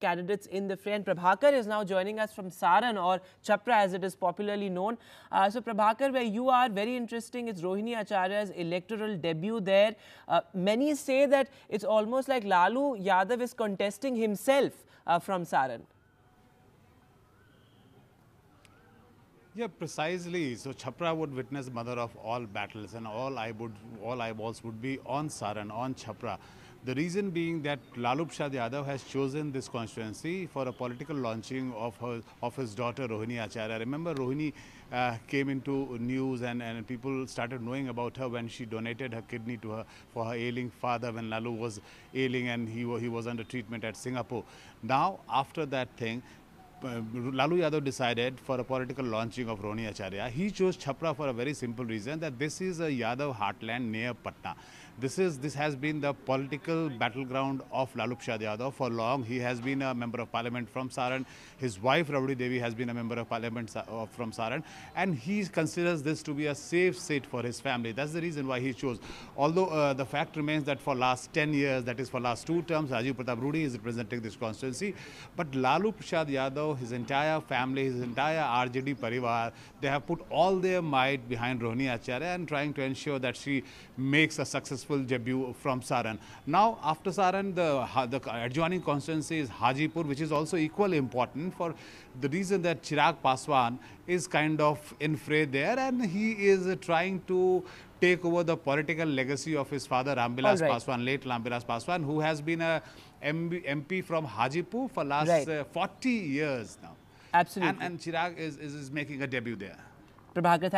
candidates in the fray. And Prabhakar is now joining us from Saran or Chhapra as it is popularly known. Uh, so Prabhakar, where you are, very interesting. It's Rohini Acharya's electoral debut there. Uh, many say that it's almost like Lalu Yadav is contesting himself uh, from Saran. Yeah, precisely. So Chhapra would witness mother of all battles and all I would all eyeballs would be on Saran, on Chhapra. The reason being that Lalu Prasad Yadav has chosen this constituency for a political launching of her of his daughter Rohini Acharya. Remember Rohini uh, came into news and, and people started knowing about her when she donated her kidney to her for her ailing father when Lalu was ailing and he, he was under treatment at Singapore. Now after that thing, uh, Lalu Yadav decided for a political launching of Rohini Acharya. He chose Chhapra for a very simple reason that this is a Yadav heartland near Patna. This is this has been the political battleground of Lalu Prasad Yadav for long. He has been a member of parliament from Saran. His wife Rabri Devi has been a member of parliament uh, from Saran, and he considers this to be a safe seat for his family. That's the reason why he chose. Although uh, the fact remains that for last 10 years, that is for last two terms, Rajiv Pratap Rudi is representing this constituency. But Lalu Prasad Yadav, his entire family, his entire RJD parivar, they have put all their might behind Rohini Acharya and trying to ensure that she makes a successful successful debut from Saran. Now, after Saran, the, the adjoining constituency is Hajipur, which is also equally important for the reason that Chirag Paswan is kind of in fray there and he is trying to take over the political legacy of his father Rambilas right. Paswan, late Rambilas Paswan, who has been a MP from Hajipur for last right. uh, 40 years now. Absolutely. And, and Chirag is, is, is making a debut there. Prabhakar,